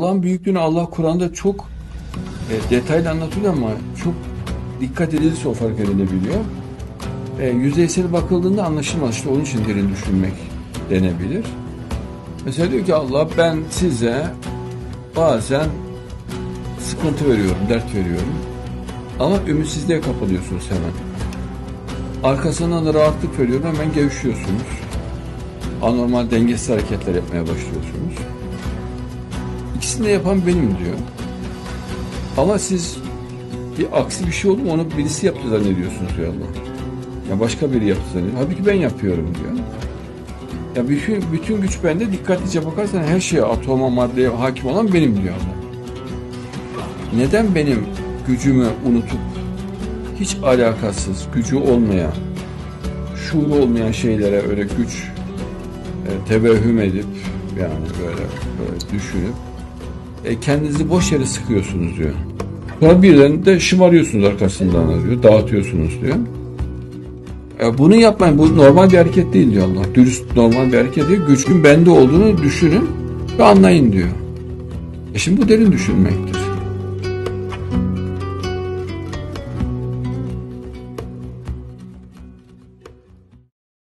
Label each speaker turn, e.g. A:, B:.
A: Allah'ın büyüklüğünü Allah Kur'an'da çok e, detaylı anlatıyor ama çok dikkat edilirse o fark edilebiliyor. E, yüzeysel bakıldığında anlaşılmaz. İşte onun için derin düşünmek denebilir. Mesela diyor ki Allah ben size bazen sıkıntı veriyorum, dert veriyorum. Ama ümitsizliğe kapılıyorsunuz hemen. Arkasından da rahatlık veriyorum hemen gevşiyorsunuz. Anormal dengesiz hareketler yapmaya başlıyorsunuz. İkisini de yapan benim diyor. Ama siz bir aksi bir şey oldu mu onu birisi yaptı zannediyorsunuz diyor Allah. Ya başka biri yaptı zannediyor. Halbuki ben yapıyorum diyor. Ya bütün, bütün güç bende dikkatlice bakarsan her şeye atoma maddeye hakim olan benim diyor Allah. Neden benim gücümü unutup hiç alakasız, gücü olmayan, şuuru olmayan şeylere öyle güç e, tevehhüm edip yani böyle, böyle düşünüp e, kendinizi boş yere sıkıyorsunuz diyor. Sonra birden de şımarıyorsunuz arkasından diyor. Dağıtıyorsunuz diyor. E, bunu yapmayın. Bu normal bir hareket değil diyor Allah. Dürüst normal bir hareket değil. Gücün bende olduğunu düşünün ve anlayın diyor. E şimdi bu derin düşünmek.